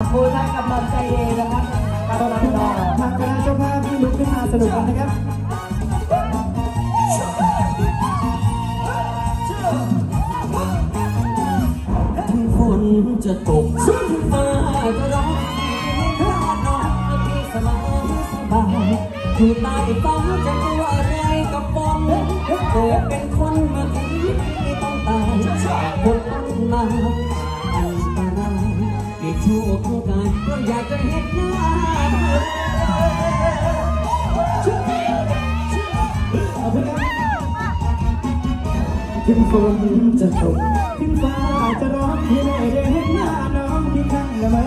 ผู้ให้กำลังใจเองนะครับขอบคุณทางคณะเจ้าภาพที่ลุกขึ้นมาสนุกกันนะครับถึงฝนจะตกถึงฟ้าจะร้องเพราะน้องที่สบายสบายอยู่ใต้ฟ้าจะกลัวอะไรกับฝนเกิดเป็นคนมาถึงที่ต้องตายคนมาอันตรายที่ชั่ว อยากจะเห็นหน้าขอบคุณครับถึงฝนจะตกถึงฟ้าจะร้องที่ไม่ได้เห็นหน้าน้องที่ข้างละเมอ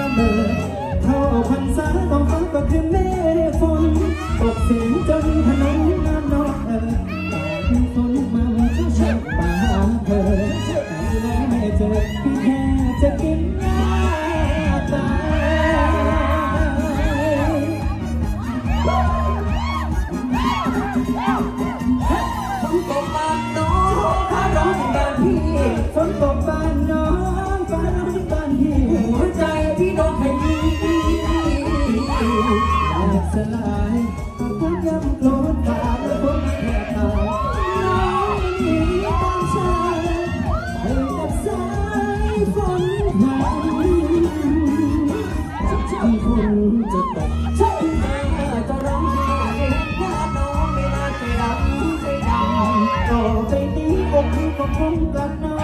ละเมอเข้าพรรษาต้องฟ้าก็คือเมฆฝนตกเสียงจนถนน แตกสลายฝนย่ำโกรธตาและฝนแทบตายน้องหนีตามชายไปกับสายฝนไทยที่ฝนจะตกใช่ไหมจะร้องไห้ว่าน้องไม่น่าใจดำใจดต่อไปนี้อกพี่ก็คงกับน้อ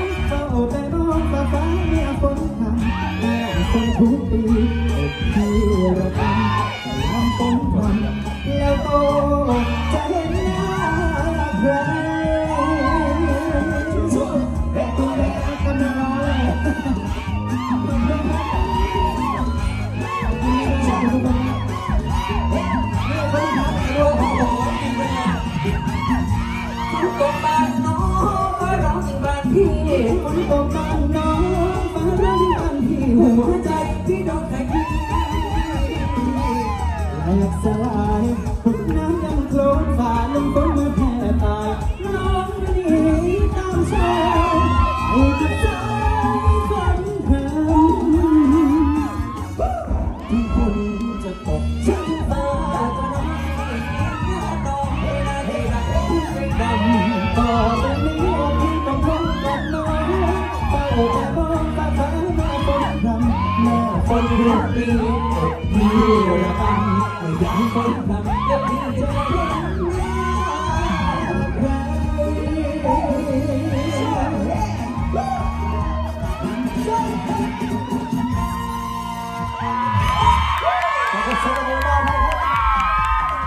งเฝ้าแต่มองฟ้าฟ้าเมื่อฝนทำ พี่ฝนตกบ้านน้องฟ้าร้องบ้านที่หัวใจใจพี่โดนขยี้แหลกสลาย เฝ้าแต่มองฟ้าฟ้าแม่ฝนรำแม่ฝ ฝ น น เรี เรี ย ย ก กพี่อกพี่ระกำไม่อยากให้ฝนทำเดี๋ยวพี่จะเห็น